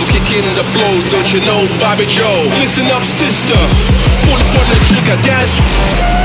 I'm kicking the flow, don't you know, Bobby Joe? Listen up, sister. Pull up on the trigger, dance.